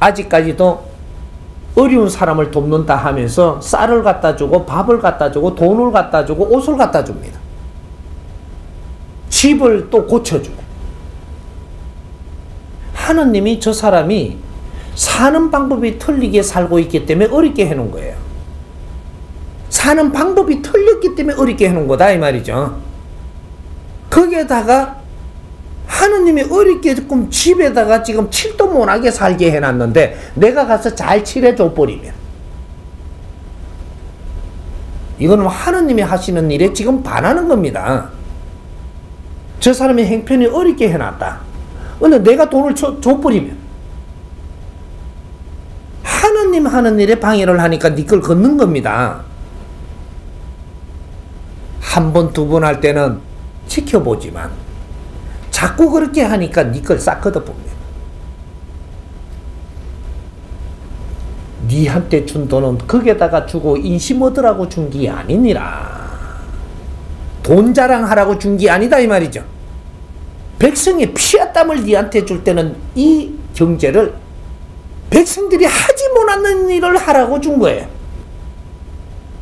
아직까지도 어려운 사람을 돕는다 하면서 쌀을 갖다 주고 밥을 갖다 주고 돈을 갖다 주고 옷을 갖다 줍니다. 집을 또 고쳐주고. 하느님이 저 사람이 사는 방법이 틀리게 살고 있기 때문에 어렵게 해놓은 거예요. 사는 방법이 틀렸기 때문에 어렵게 해놓은 거다 이 말이죠. 거기에다가 하느님이 어렵게 조금 집에다가 지금 칠도 못하게 살게 해놨는데 내가 가서 잘 칠해줘 버리면 이거는 하느님이 하시는 일에 지금 반하는 겁니다. 저 사람의 행편이 어렵게 해놨다. 근데 내가 돈을 줘, 줘버리면 하느님 하는 일에 방해를 하니까 니걸 네 걷는 겁니다. 한 번, 두 번 할 때는 지켜보지만 자꾸 그렇게 하니까 니걸싹 걷어봅니다. 니한테 준 돈은 거기에다가 주고 인심 얻으라고 준 게 아니니라. 돈 자랑하라고 준 게 아니다 이 말이죠. 백성의 피와 땀을 니한테 줄 때는 이 경제를 백성들이 하지 못하는 일을 하라고 준 거예요.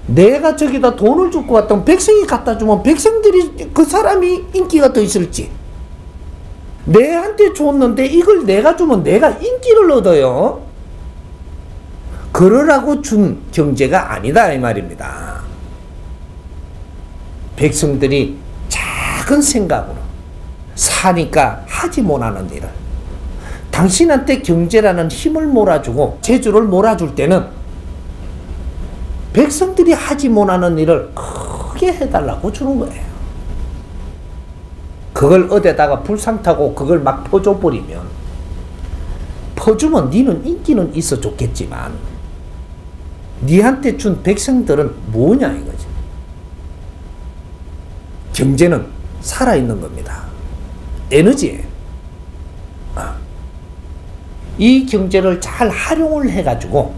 내가 저기다 돈을 주고 왔던 백성이 갖다 주면 백성들이 그 사람이 인기가 더 있을지. 내한테 줬는데 이걸 내가 주면 내가 인기를 얻어요. 그러라고 준 경제가 아니다 이 말입니다. 백성들이 작은 생각으로 사니까 하지 못하는 일을 당신한테 경제라는 힘을 몰아주고 재주를 몰아줄 때는 백성들이 하지 못하는 일을 크게 해달라고 주는 거예요. 그걸 어디다가 불상 타고 그걸 막 퍼줘버리면 퍼주면 니는 인기는 있어 좋겠지만 니한테 준 백성들은 뭐냐 이거지. 경제는 살아있는 겁니다. 에너지예요. 아. 이 경제를 잘 활용을 해가지고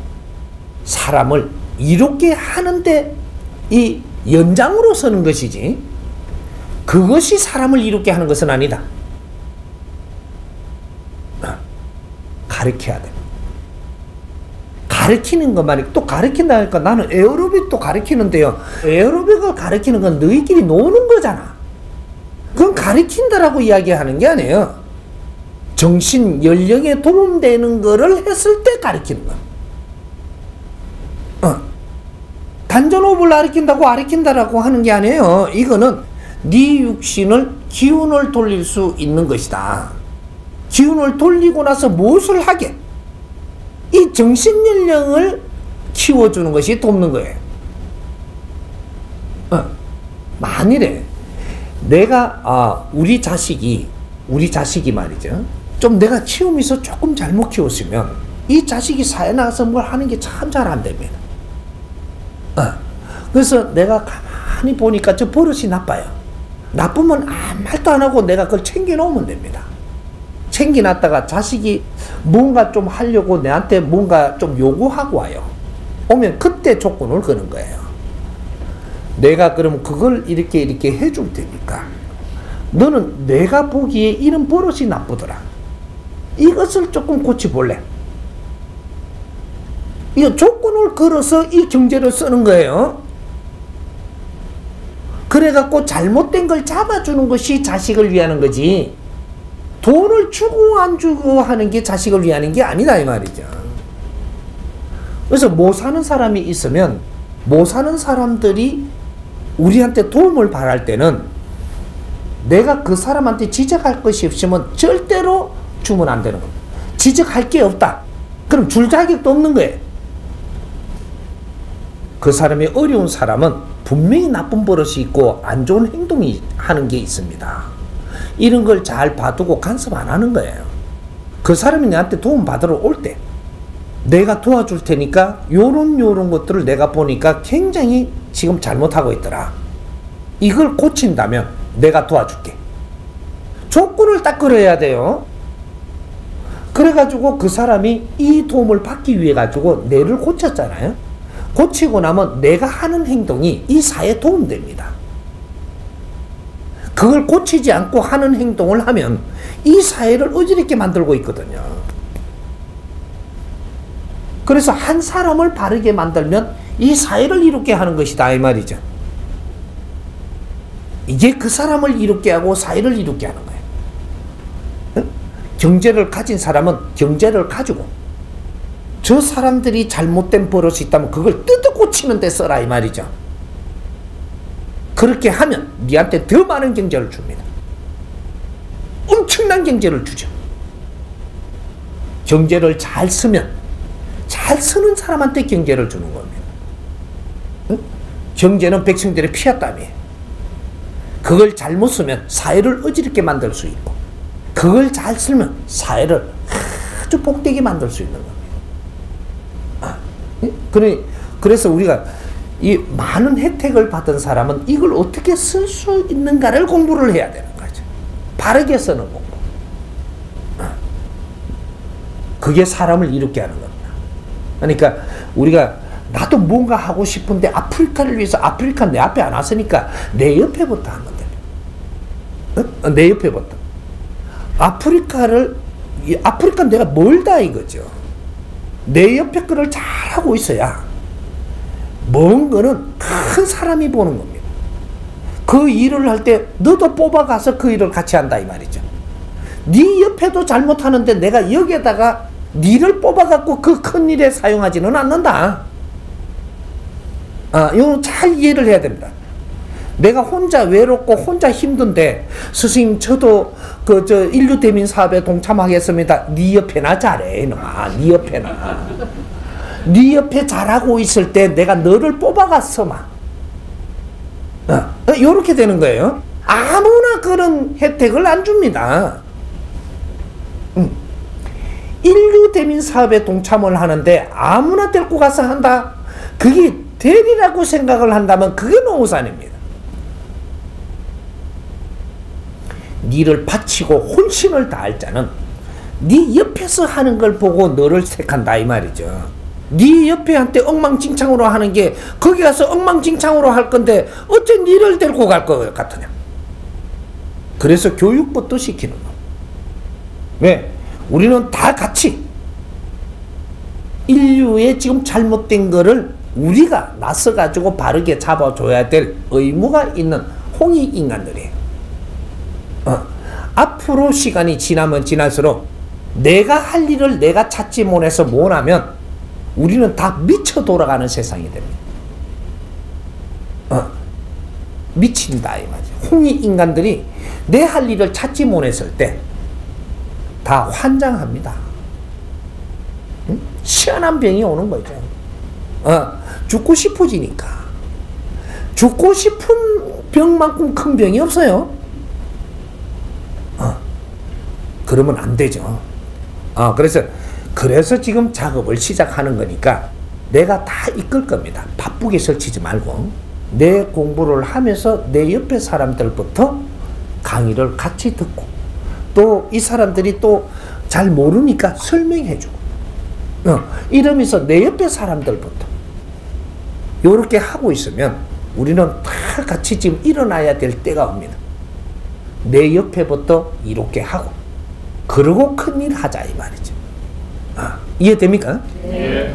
사람을 이롭게 하는데 이 연장으로 서는 것이지 그것이 사람을 이롭게 하는 것은 아니다. 아. 가르쳐야 돼. 가르치는 것만 또 가르친다 하니까 나는 에어로빅도 가르치는데요. 에어로빅을 가르치는 건 너희끼리 노는 거잖아. 그건 가르친다라고 이야기하는 게 아니에요. 정신 연령에 도움되는 거를 했을 때 가르치는 거. 어. 단전 호흡을 가르친다고 가르친다라고 하는 게 아니에요. 이거는 네 육신을 기운을 돌릴 수 있는 것이다. 기운을 돌리고 나서 무엇을 하게? 이 정신 연령을 키워주는 것이 돕는 거예요. 어. 만일에 내가 아 우리 자식이 우리 자식이 말이죠. 좀 내가 키우면서 조금 잘못 키웠으면 이 자식이 사회 나가서 뭘 하는 게 참 잘 안 됩니다. 어. 그래서 내가 가만히 보니까 저 버릇이 나빠요. 나쁘면 아무 말도 안 하고 내가 그걸 챙겨놓으면 됩니다. 챙겨놨다가 자식이 뭔가 좀 하려고 내한테 뭔가 좀 요구하고 와요. 오면 그때 조건을 거는 거예요. 내가 그럼 그걸 이렇게 이렇게 해줄 테니까 너는 내가 보기에 이런 버릇이 나쁘더라. 이것을 조금 고쳐볼래. 이 조건을 걸어서 이 경제를 쓰는 거예요. 그래갖고 잘못된 걸 잡아주는 것이 자식을 위하는 거지. 돈을 주고 안 주고 하는 게 자식을 위하는 게 아니다 이 말이죠. 그래서 못 사는 사람이 있으면 못 사는 사람들이 우리한테 도움을 바랄 때는 내가 그 사람한테 지적할 것이 없으면 절대로 주면 안 되는 겁니다. 지적할 게 없다. 그럼 줄 자격도 없는 거예요. 그 사람이 어려운 사람은 분명히 나쁜 버릇이 있고 안 좋은 행동이 하는 게 있습니다. 이런 걸 잘 봐두고 간섭 안 하는 거예요. 그 사람이 내한테 도움 받으러 올 때 내가 도와줄 테니까 요런 요런 것들을 내가 보니까 굉장히 지금 잘못하고 있더라. 이걸 고친다면 내가 도와줄게. 조건을 딱 걸어야 돼요. 그래가지고 그 사람이 이 도움을 받기 위해 가지고 뇌를 고쳤잖아요. 고치고 나면 내가 하는 행동이 이 사회에 도움됩니다. 그걸 고치지 않고 하는 행동을 하면 이 사회를 어지럽게 만들고 있거든요. 그래서 한 사람을 바르게 만들면 이 사회를 이롭게 하는 것이다 이 말이죠. 이게 그 사람을 이롭게 하고 사회를 이롭게 하는 거예요. 응? 경제를 가진 사람은 경제를 가지고 저 사람들이 잘못된 버릇이 있다면 그걸 뜯어 고치는 데 써라 이 말이죠. 그렇게 하면 니한테 더 많은 경제를 줍니다. 엄청난 경제를 주죠. 경제를 잘 쓰면 잘 쓰는 사람한테 경제를 주는 겁니다. 응? 경제는 백성들의 피했다며. 그걸 잘못 쓰면 사회를 어지럽게 만들 수 있고 그걸 잘 쓰면 사회를 아주 복되게 만들 수 있는 그래, 그래서 우리가 이 많은 혜택을 받은 사람은 이걸 어떻게 쓸 수 있는가를 공부를 해야 되는 거죠. 바르게 쓰는 공부. 아, 그게 사람을 이롭게 하는 겁니다. 그러니까 우리가 나도 뭔가 하고 싶은데 아프리카를 위해서 아프리카 내 앞에 안 왔으니까 내 옆에부터 하면 돼. 어? 내 옆에부터. 아프리카를 아프리카 내가 멀다 이거죠. 내 옆에 거를 잘하고 있어야 먼 거는 큰 사람이 보는 겁니다. 그 일을 할 때 너도 뽑아가서 그 일을 같이 한다 이 말이죠. 네 옆에도 잘못하는데 내가 여기에다가 니를 뽑아갖고 그 큰 일에 사용하지는 않는다. 아, 이거 잘 이해를 해야 됩니다. 내가 혼자 외롭고 혼자 힘든데 스님 저도 그 저 인류 대민 사업에 동참하겠습니다. 네 옆에나 잘해 이놈아. 네 옆에나. 네 옆에 잘하고 있을 때 내가 너를 뽑아갔어 막. 어, 이렇게 되는 거예요. 아무나 그런 혜택을 안 줍니다. 음. 인류 대민 사업에 동참을 하는데 아무나 데리고 가서 한다. 그게 대리라고 생각을 한다면 그게 노우산입니다. 니를 바치고 혼신을 다할 자는 네 옆에서 하는 걸 보고 너를 택한다 이 말이죠. 네 옆에 한테 엉망진창으로 하는 게 거기 가서 엉망진창으로 할 건데 어째 니를 데리고 갈 것 같으냐. 그래서 교육부터 시키는 거. 왜? 우리는 다 같이 인류의 지금 잘못된 거를 우리가 나서 가지고 바르게 잡아줘야 될 의무가 있는 홍익 인간들이에요. 어. 앞으로 시간이 지나면 지날수록 내가 할 일을 내가 찾지 못해서 못하면 우리는 다 미쳐 돌아가는 세상이 됩니다. 어. 미친다 이 말이죠. 홍익 인간들이 내 할 일을 찾지 못했을 때 다 환장합니다. 응? 시원한 병이 오는 거죠. 어, 죽고 싶어지니까. 죽고 싶은 병만큼 큰 병이 없어요. 어, 그러면 안 되죠. 어, 그래서, 그래서 지금 작업을 시작하는 거니까 내가 다 이끌 겁니다. 바쁘게 설치지 말고. 내 공부를 하면서 내 옆에 사람들부터 강의를 같이 듣고 또 이 사람들이 또 잘 모르니까 설명해 주고 어, 이러면서 내 옆에 사람들부터 이렇게 하고 있으면 우리는 다 같이 지금 일어나야 될 때가 옵니다. 내 옆에부터 이렇게 하고 그러고 큰일 하자 이 말이죠. 아, 이해됩니까? 네.